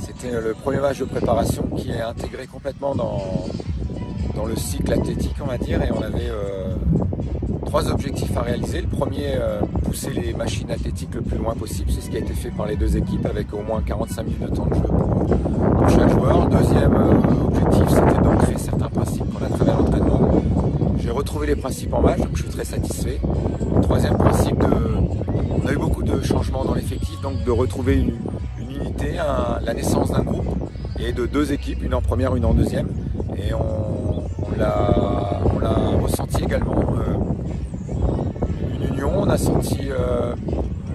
C'était le premier match de préparation qui est intégré complètement dans, le cycle athlétique, on va dire, et on avait euh, trois objectifs à réaliser. Le premier, euh, pousser les machines athlétiques le plus loin possible. C'est ce qui a été fait par les deux équipes avec au moins 45 minutes de temps de jeu pour, chaque joueur. Deuxième euh, objectif, c'était d'ancrer certains principes qu'on a travers l'entraînement. J'ai retrouvé les principes en match, donc je suis très satisfait. troisième principe, on a eu beaucoup de changements dans l'effectif, donc de retrouver une, la naissance d'un groupe et de deux équipes, une en première, une en deuxième. Et on, l'a ressenti également. Euh, une union, on a senti euh,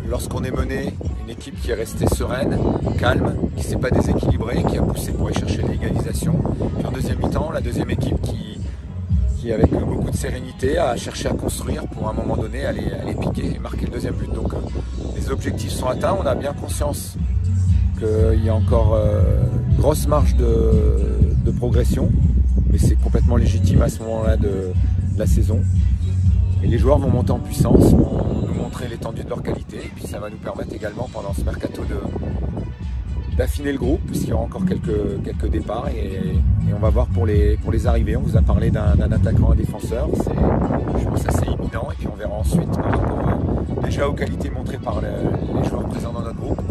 lorsqu'on est mené une équipe qui est restée sereine, calme, qui ne s'est pas déséquilibrée, qui a poussé pour aller chercher l'égalisation. Puis en deuxième mi-temps, la deuxième équipe qui, avec beaucoup de sérénité, a cherché à construire pour à un moment donné aller, aller piquer et marquer le deuxième but. Donc euh, les objectifs sont atteints, on a bien conscience qu'il y a encore une grosse marge de progression mais c'est complètement légitime à ce moment-là de, la saison. Et les joueurs vont monter en puissance, vont nous montrer l'étendue de leur qualité, et puis ça va nous permettre également pendant ce mercato d'affiner le groupe, puisqu'il y aura encore quelques, quelques départs, et, on va voir pour les, pour les arrivées. On vous a parlé d'un attaquant, un défenseur, je pense assez imminent, et puis on verra ensuite rapport déjà aux qualités montrées par les joueurs présents dans notre groupe,